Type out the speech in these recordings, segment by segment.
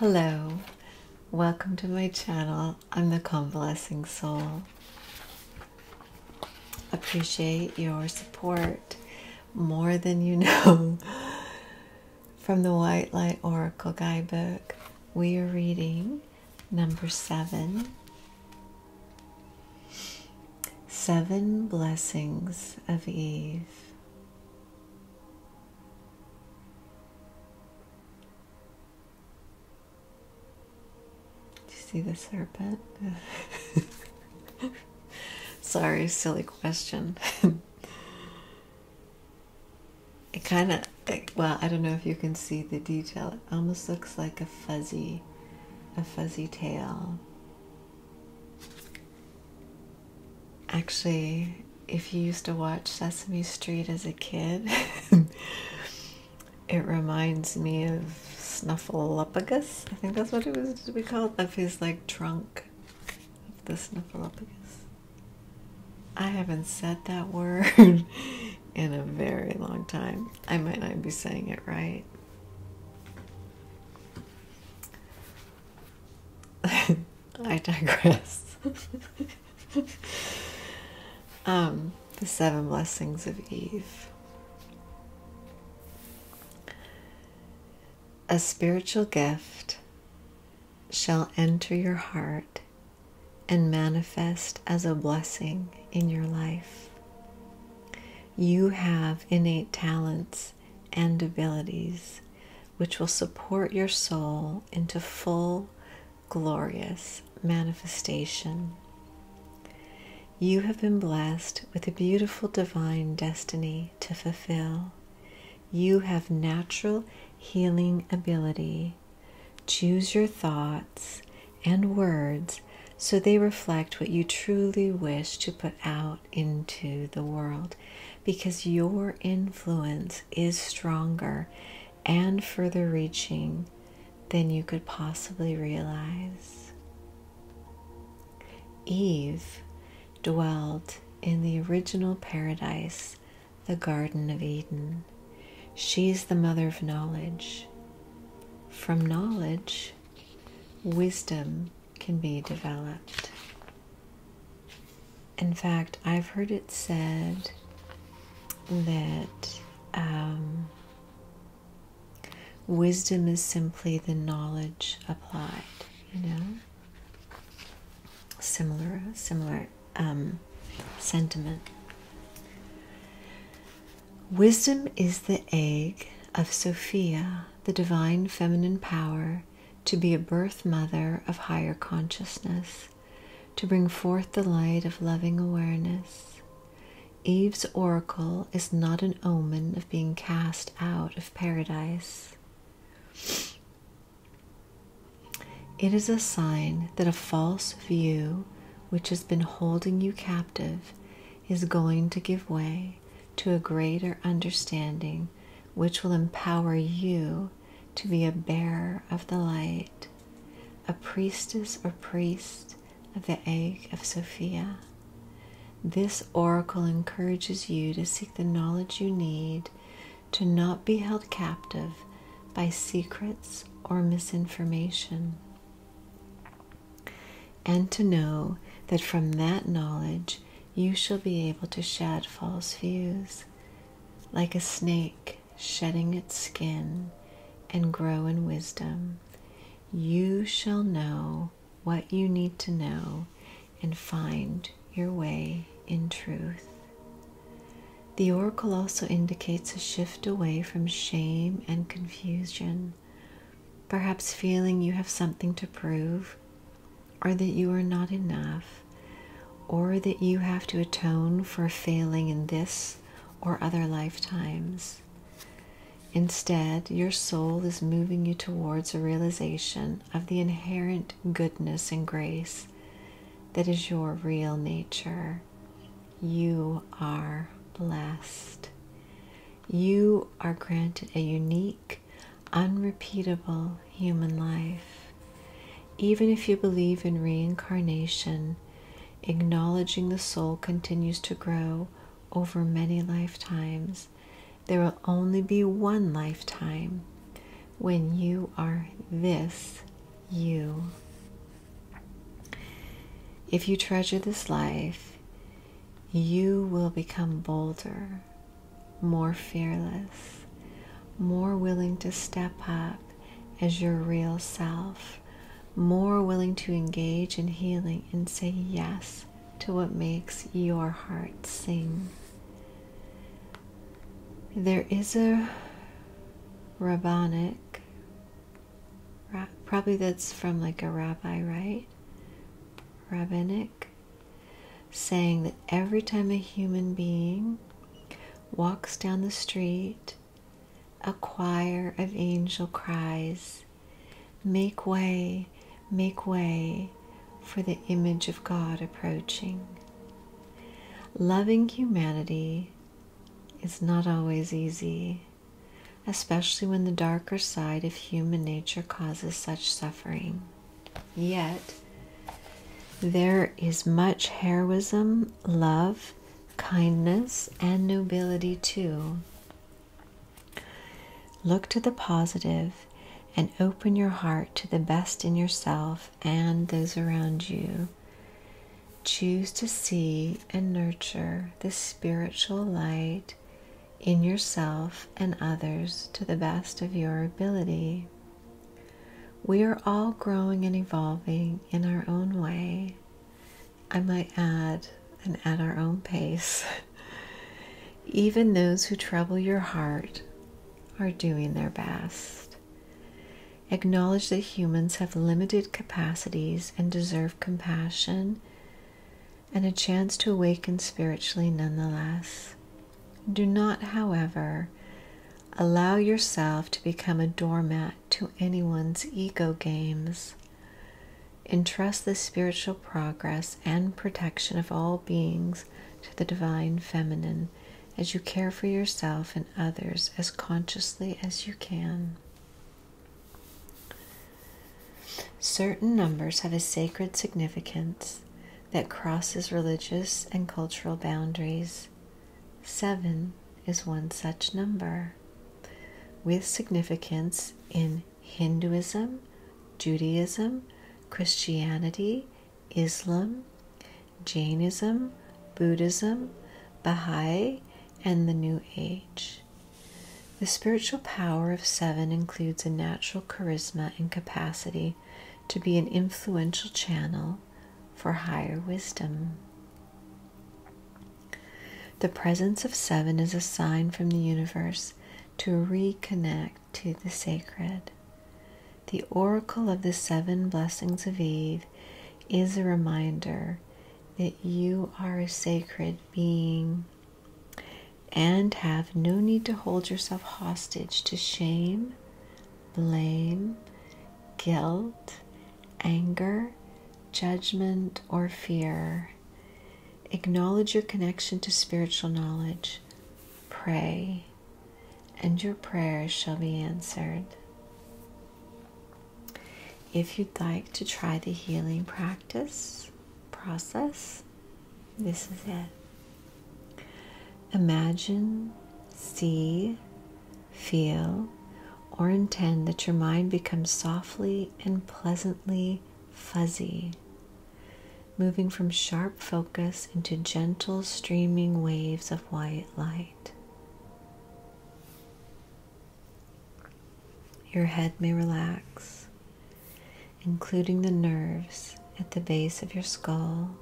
Hello, welcome to my channel. I'm the Convalescing Soul. Appreciate your support more than you know. From the White Light Oracle Guidebook, we are reading number seven Seven Blessings of Eve. See the serpent? Sorry, silly question. it kind of, well, I don't know if you can see the detail. It almost looks like a fuzzy, a fuzzy tail. Actually, if you used to watch Sesame Street as a kid, it reminds me of Snuffleupagus. I think that's what it was to be called, of his like trunk of the Snuffleupagus. I haven't said that word in a very long time. I might not be saying it right. I digress. um, the seven blessings of Eve. A spiritual gift shall enter your heart and manifest as a blessing in your life. You have innate talents and abilities which will support your soul into full, glorious manifestation. You have been blessed with a beautiful divine destiny to fulfill. You have natural healing ability. Choose your thoughts and words so they reflect what you truly wish to put out into the world because your influence is stronger and further reaching than you could possibly realize. Eve dwelled in the original paradise, the Garden of Eden. She's the mother of knowledge. From knowledge, wisdom can be developed. In fact, I've heard it said that um, wisdom is simply the knowledge applied, you know? Similar, similar um, sentiment. Wisdom is the egg of Sophia, the divine feminine power to be a birth mother of higher consciousness, to bring forth the light of loving awareness. Eve's oracle is not an omen of being cast out of paradise. It is a sign that a false view which has been holding you captive is going to give way to a greater understanding which will empower you to be a bearer of the light, a priestess or priest of the egg of Sophia. This oracle encourages you to seek the knowledge you need to not be held captive by secrets or misinformation, and to know that from that knowledge you shall be able to shed false views, like a snake shedding its skin and grow in wisdom, you shall know what you need to know and find your way in truth. The oracle also indicates a shift away from shame and confusion, perhaps feeling you have something to prove, or that you are not enough, or that you have to atone for failing in this or other lifetimes. Instead, your soul is moving you towards a realization of the inherent goodness and grace that is your real nature. You are blessed. You are granted a unique, unrepeatable human life. Even if you believe in reincarnation, acknowledging the soul continues to grow over many lifetimes there will only be one lifetime when you are this you. If you treasure this life, you will become bolder, more fearless, more willing to step up as your real self, more willing to engage in healing and say yes to what makes your heart sing. There is a rabbinic, probably that's from like a rabbi, right? Rabbinic, saying that every time a human being walks down the street, a choir of angel cries, Make way, make way for the image of God approaching. Loving humanity is not always easy, especially when the darker side of human nature causes such suffering. Yet, there is much heroism, love, kindness, and nobility too. Look to the positive and open your heart to the best in yourself and those around you. Choose to see and nurture the spiritual light in yourself and others to the best of your ability. We are all growing and evolving in our own way. I might add, and at our own pace. Even those who trouble your heart are doing their best. Acknowledge that humans have limited capacities and deserve compassion and a chance to awaken spiritually nonetheless. Do not, however, allow yourself to become a doormat to anyone's ego games. Entrust the spiritual progress and protection of all beings to the divine feminine as you care for yourself and others as consciously as you can. Certain numbers have a sacred significance that crosses religious and cultural boundaries. Seven is one such number, with significance in Hinduism, Judaism, Christianity, Islam, Jainism, Buddhism, Baha'i, and the New Age. The spiritual power of seven includes a natural charisma and capacity to be an influential channel for higher wisdom. The presence of seven is a sign from the universe to reconnect to the sacred. The oracle of the seven blessings of Eve is a reminder that you are a sacred being and have no need to hold yourself hostage to shame, blame, guilt, anger, judgment, or fear. Acknowledge your connection to spiritual knowledge. Pray, and your prayers shall be answered. If you'd like to try the healing practice process, this is it. Imagine, see, feel, or intend that your mind becomes softly and pleasantly fuzzy moving from sharp focus into gentle streaming waves of white light. Your head may relax, including the nerves at the base of your skull,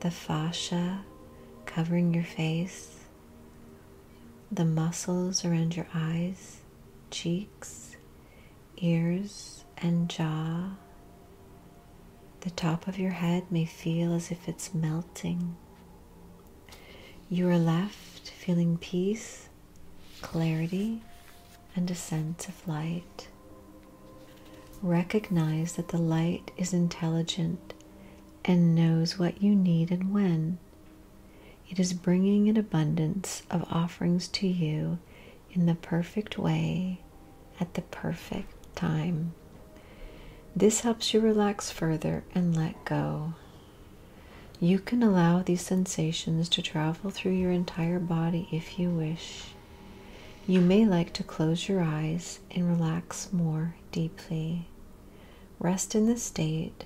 the fascia covering your face, the muscles around your eyes, cheeks, ears, and jaw the top of your head may feel as if it's melting. You are left feeling peace, clarity, and a sense of light. Recognize that the light is intelligent and knows what you need and when. It is bringing an abundance of offerings to you in the perfect way at the perfect time. This helps you relax further and let go. You can allow these sensations to travel through your entire body if you wish. You may like to close your eyes and relax more deeply. Rest in this state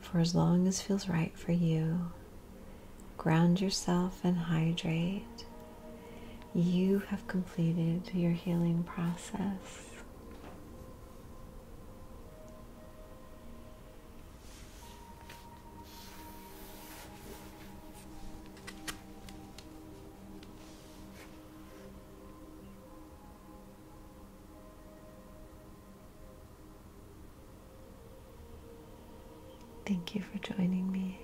for as long as feels right for you. Ground yourself and hydrate. You have completed your healing process. Thank you for joining me.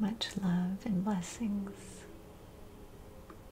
Much love and blessings.